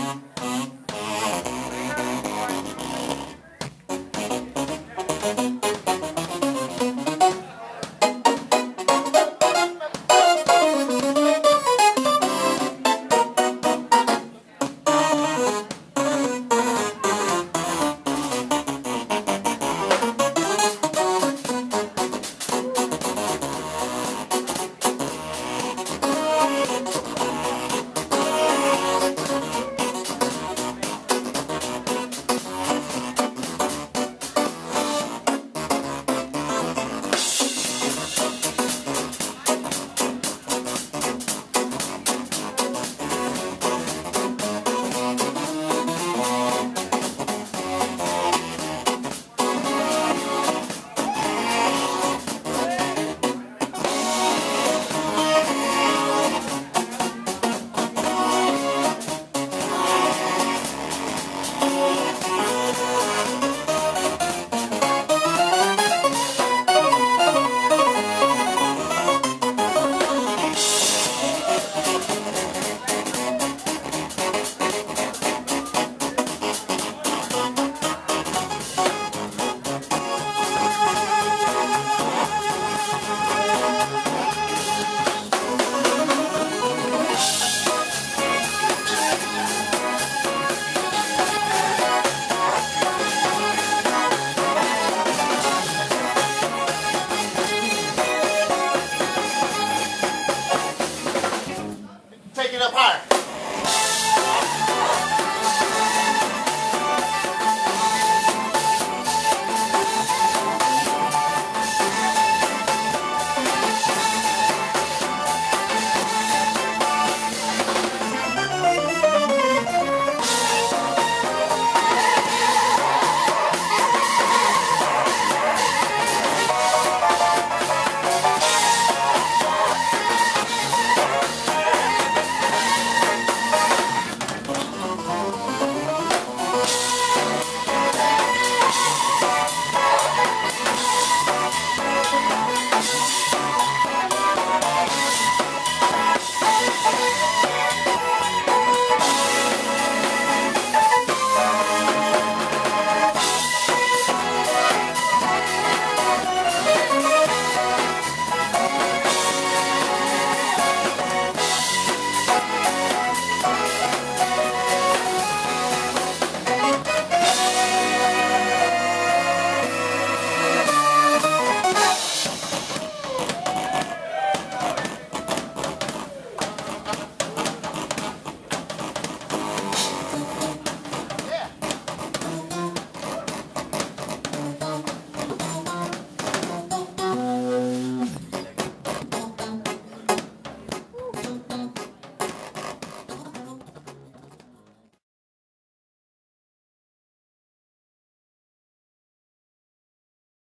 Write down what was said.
Uh -huh.